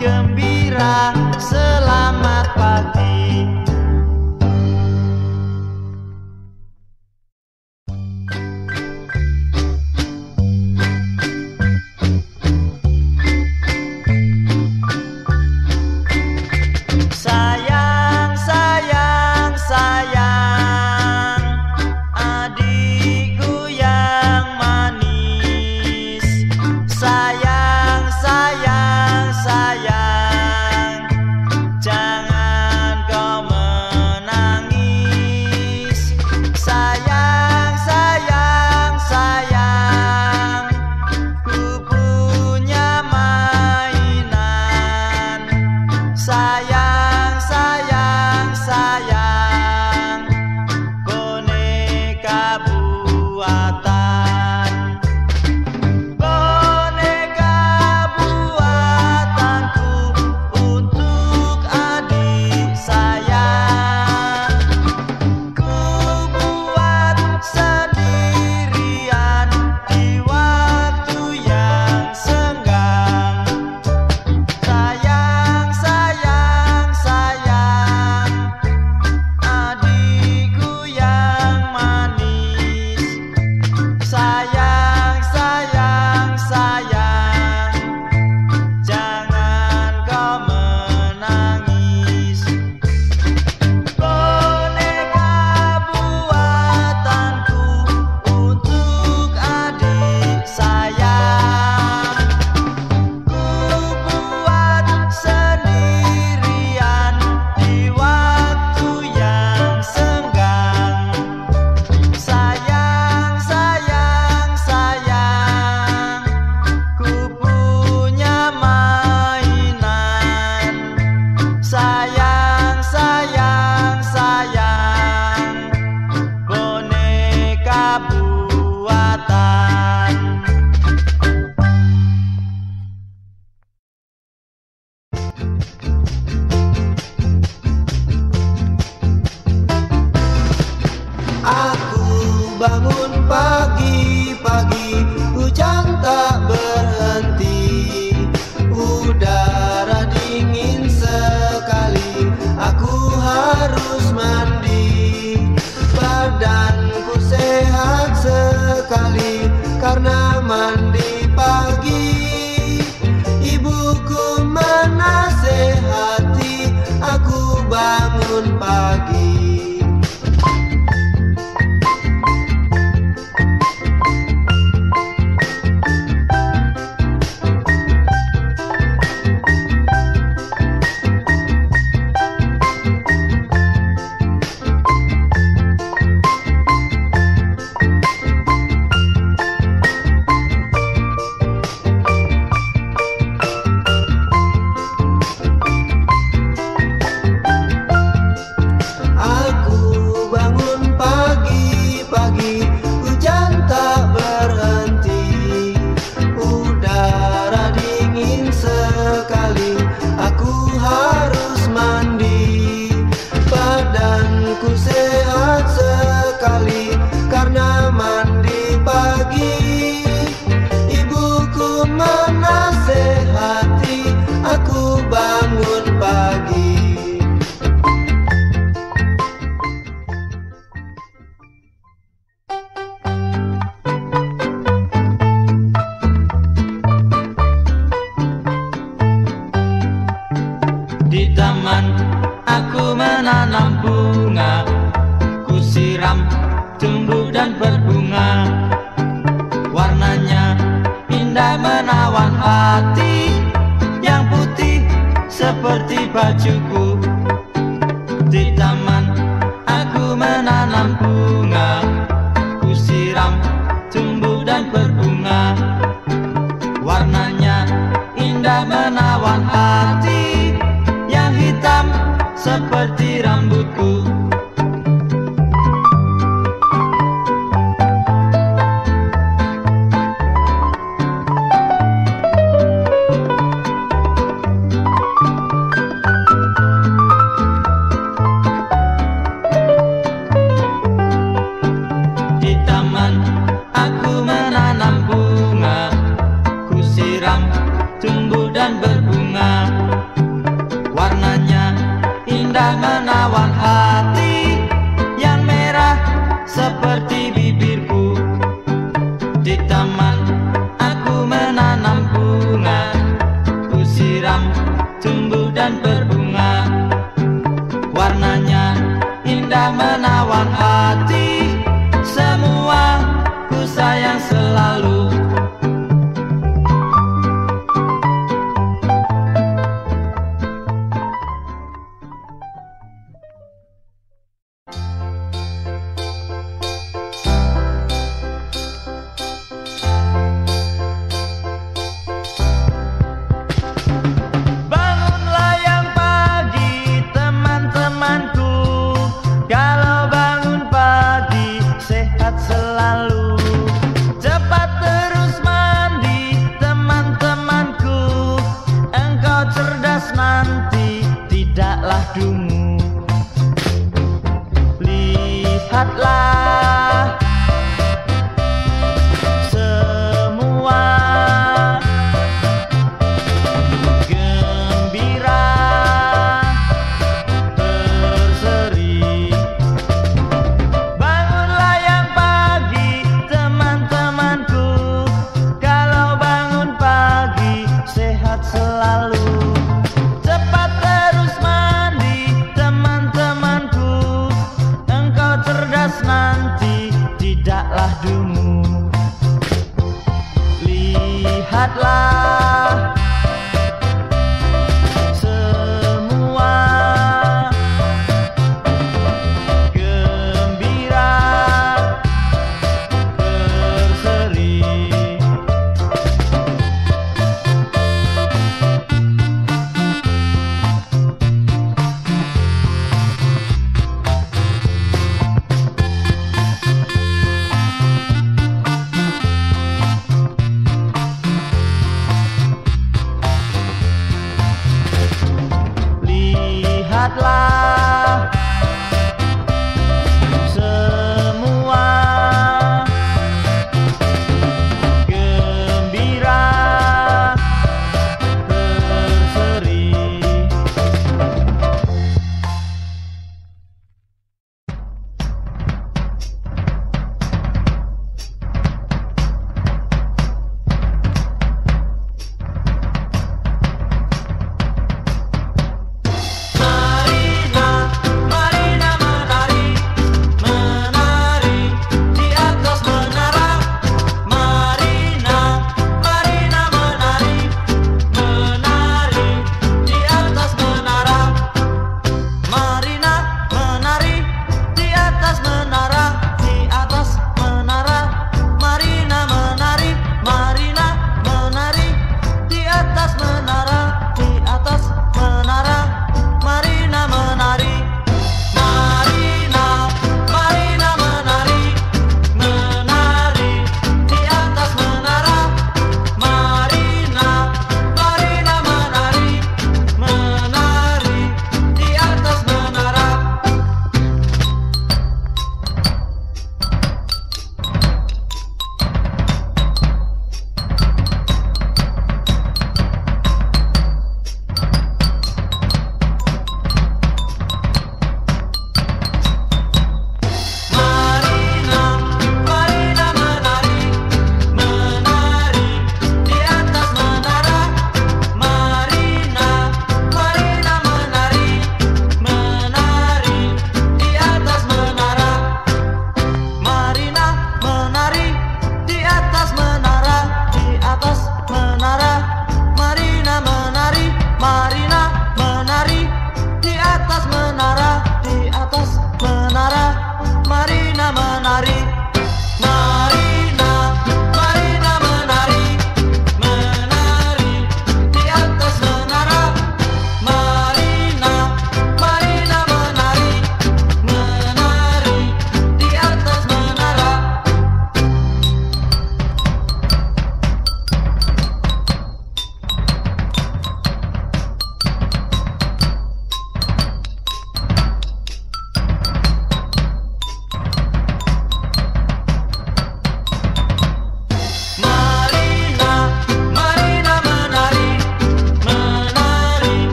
welcome Aku bangun pagi-pagi Hujan tak berhenti. Udara dingin sekali Aku harus mandi. about you